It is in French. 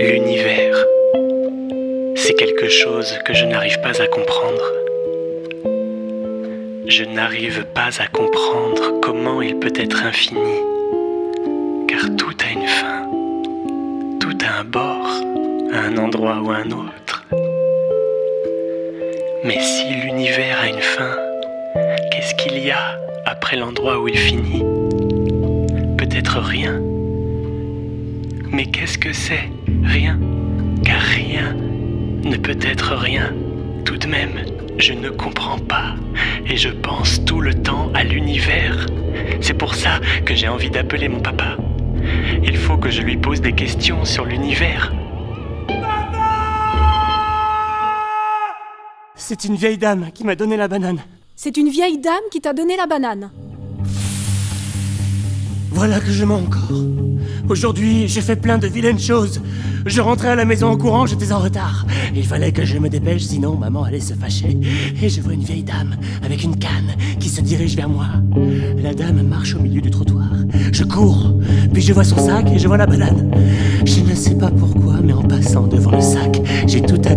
L'univers, c'est quelque chose que je n'arrive pas à comprendre. Je n'arrive pas à comprendre comment il peut être infini, car tout a une fin, tout a un bord, à un endroit ou à un autre. Mais si l'univers a une fin, qu'est-ce qu'il y a après l'endroit où il finit? Peut-être rien. Mais qu'est-ce que c'est? Rien. Car rien ne peut être rien. Tout de même, je ne comprends pas. Et je pense tout le temps à l'univers. C'est pour ça que j'ai envie d'appeler mon papa. Il faut que je lui pose des questions sur l'univers. C'est une vieille dame qui m'a donné la banane. C'est une vieille dame qui t'a donné la banane. Voilà que je mens encore. Aujourd'hui, j'ai fait plein de vilaines choses. Je rentrais à la maison en courant, j'étais en retard. Il fallait que je me dépêche, sinon maman allait se fâcher. Et je vois une vieille dame avec une canne qui se dirige vers moi. La dame marche au milieu du trottoir. Je cours, puis je vois son sac et je vois la banane. Je ne sais pas pourquoi, mais en passant devant le sac, j'ai tout à